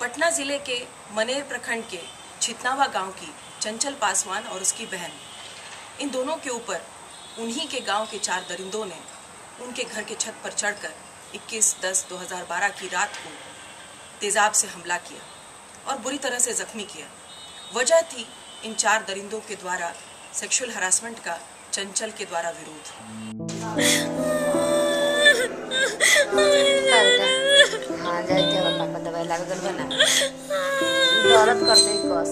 पटना ज़िले के मनेर प्रखंड के छितनावा गाँव की चंचल पासवान और उसकी बहन। इन दोनों के ऊपर, उन्हीं के गाँव के चार दरिंदों ने उनके घर के छत पर चढ़कर 21 दस 2012 की रात को तेजाब से हमला किया और बुरी तरह से जख्मी किया। वजह थी इन चार दरिंदों के द्वारा सेक्सुअल हरासमेंट का चंचल के द्वारा विरोध। बना। दर्द करते ही कस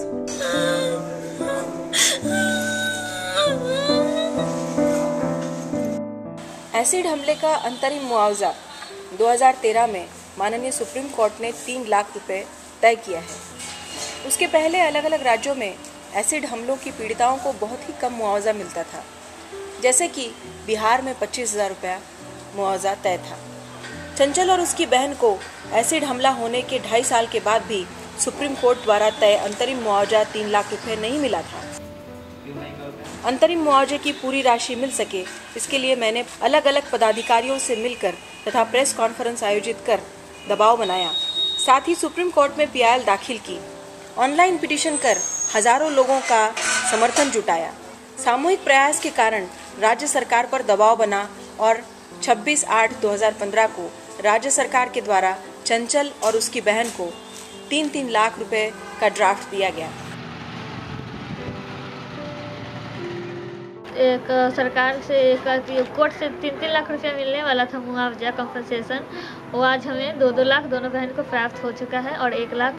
एसिड हमले का अंतरिम मुआवजा। 2013 में माननीय सुप्रीम कोर्ट ने तीन लाख रुपए तय किया है। उसके पहले अलग अलग राज्यों में एसिड हमलों की पीड़िताओं को बहुत ही कम मुआवजा मिलता था। जैसे कि बिहार में पच्चीस हज़ार रुपया मुआवजा तय था। चंचल और उसकी बहन को एसिड हमला होने के ढाई साल के बाद भी सुप्रीम कोर्ट द्वारा तय अंतरिम मुआवजा तीन लाख रुपए नहीं मिला था। अंतरिम मुआवजे की पूरी राशि मिल सके, इसके लिए मैंने अलग अलग पदाधिकारियों से मिलकर तथा प्रेस कॉन्फ्रेंस आयोजित कर दबाव बनाया। साथ ही सुप्रीम कोर्ट में पीआईएल दाखिल की, ऑनलाइन पिटीशन कर हज़ारों लोगों का समर्थन जुटाया। सामूहिक प्रयास के कारण राज्य सरकार पर दबाव बना और 26 आठ 2015 को राज्य सरकार के द्वारा चंचल और उसकी बहन को तीन तीन लाख रुपए का ड्राफ्ट दिया गया। एक सरकार से एक कोर्ट से तीन तीन लाख रुपया मिलने वाला था मुआवजा कंपनसेशन वो आज हमें दो दो लाख दोनों बहन को प्राप्त हो चुका है और एक लाख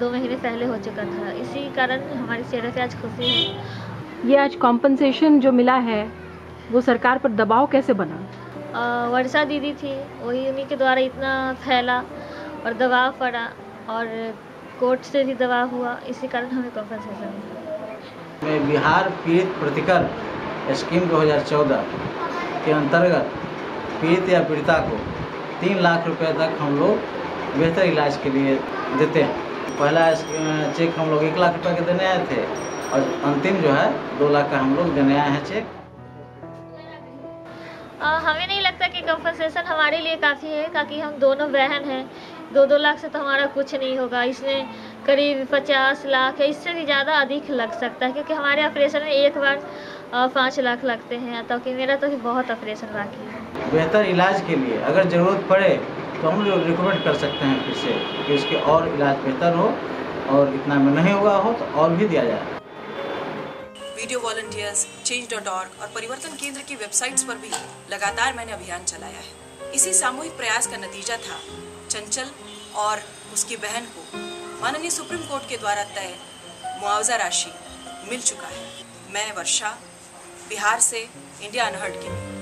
दो महीने पहले हो चुका था। इसी कारण हमारे चेहरे पे आज खुशी है। ये आज कॉम्पनसेशन जो मिला है वो सरकार पर दबाव कैसे बना? वर्षा दीदी थी, वही उन्हीं के द्वारा इतना फैला और दबाव पड़ा और कोर्ट से भी दबाव हुआ, इसी कारण हमें कंपनसेशन मिला में बिहार पीड़ित प्रतिकर स्कीम 2014 के अंतर्गत पीड़ित या पीड़िता को तीन लाख रुपए तक हम लोग बेहतर इलाज के लिए देते हैं। पहला चेक हम लोग एक लाख रुपए के देने आए थे और अंतिम जो है, दो लाख का हम लोग देने आए हैं चेक। अ, हमें नहीं लगता कि कंपनसेशन हमारे लिए काफ़ी है क्योंकि हम दोनों बहन हैं। दो दो लाख से तो हमारा कुछ नहीं होगा। इसमें करीब पचास लाख है इससे भी ज़्यादा अधिक लग सकता है क्योंकि हमारे ऑपरेशन में एक बार पाँच लाख लगते हैं। तो कि मेरा तो बहुत ऑपरेशन बाकी है। बेहतर इलाज के लिए अगर ज़रूरत पड़े तो हम लोग रिकमेंड कर सकते हैं फिर से कि उसके और इलाज बेहतर हो और इतना में नहीं हुआ हो तो और भी दिया जाए। Video volunteers change dot org और परिवर्तन केंद्र की वेबसाइट्स पर भी लगातार मैंने अभियान चलाया है। इसी सामूहिक प्रयास का नतीजा था, चंचल और उसकी बहन को माननीय सुप्रीम कोर्ट के द्वारा तय मुआवजा राशि मिल चुका है। मैं वर्षा, बिहार से इंडिया अनहर्ड के लिए।